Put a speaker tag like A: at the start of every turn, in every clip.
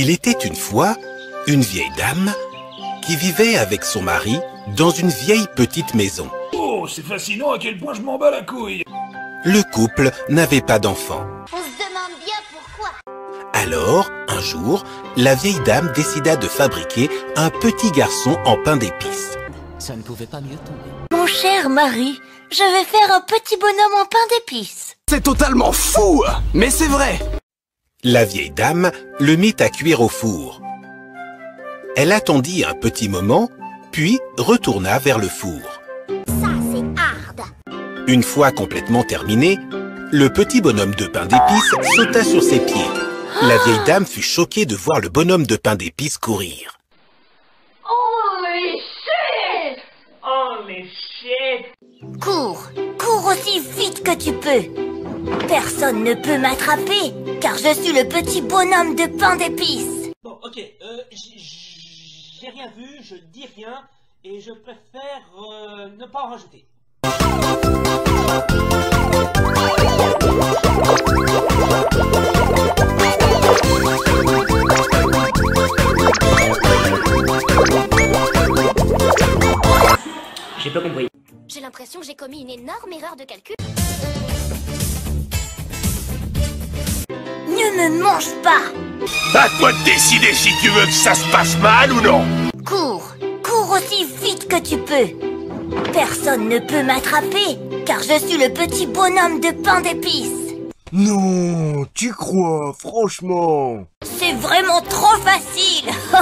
A: Il était une fois une vieille dame qui vivait avec son mari dans une vieille petite maison.
B: Oh, c'est fascinant à quel point je m'en bats la couille
A: Le couple n'avait pas d'enfant.
C: On se demande bien pourquoi.
A: Alors, un jour, la vieille dame décida de fabriquer un petit garçon en pain d'épices.
D: Ça ne pouvait pas mieux tomber.
C: Mon cher mari, je vais faire un petit bonhomme en pain d'épices.
E: C'est totalement fou Mais c'est vrai
A: La vieille dame le mit à cuire au four. Elle attendit un petit moment, puis retourna vers le four.
C: Ça, c'est hard.
A: Une fois complètement terminé, le petit bonhomme de pain d'épices sauta sur ses pieds. La vieille dame fut choquée de voir le bonhomme de pain d'épices courir.
F: Holy shit! Holy shit!
C: Cours, cours aussi vite que tu peux. Personne ne peut m'attraper, car je suis le petit bonhomme de pain d'épices.
G: Bon, ok, euh, j'ai rien vu, je dis rien, et je préfère euh, ne pas en rajouter. J'ai pas compris.
C: J'ai l'impression que j'ai commis une énorme erreur de calcul. Ne me mange pas
B: À toi de décider si tu veux que ça se passe mal ou non
C: Cours, cours aussi vite que tu peux. Personne ne peut m'attraper, car je suis le petit bonhomme de pain d'épices.
H: Non, tu crois, franchement
C: C'est vraiment trop facile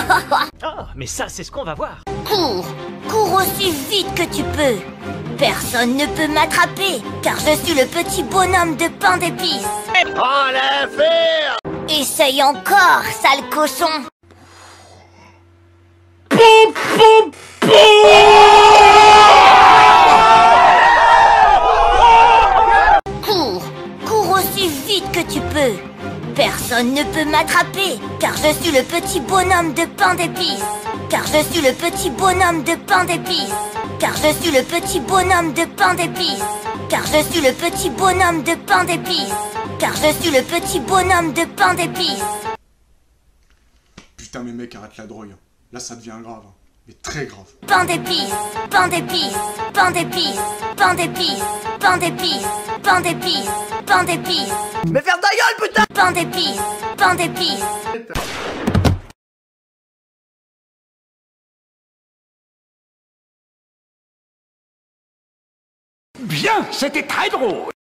G: Ah, mais ça, c'est ce qu'on va voir.
C: Cours, cours aussi vite que tu peux. Personne ne peut m'attraper, car je suis le petit bonhomme de pain d'épices.
B: Oh l'affaire
C: Essaye encore, sale cochon Cours, cours aussi vite que tu peux. Personne ne peut m'attraper, car je suis le petit bonhomme de pain d'épices. Car je suis le petit bonhomme de pain d'épices. Car je suis le petit bonhomme de pain d'épices. Car je suis le petit bonhomme de pain d'épices. Car je suis le petit bonhomme de pain d'épices.
H: Putain, mais mec, arrête la drogue. Là, ça devient grave. hein. Mais très grave.
C: Pain d'épices, pain d'épices, pain d'épices, pain d'épices, pain d'épices, pain d'épices, pain d'épices,
E: Mais ferme ta gueule, putain
C: pain d'épices, pain d'épices.
B: Bien, c'était très drôle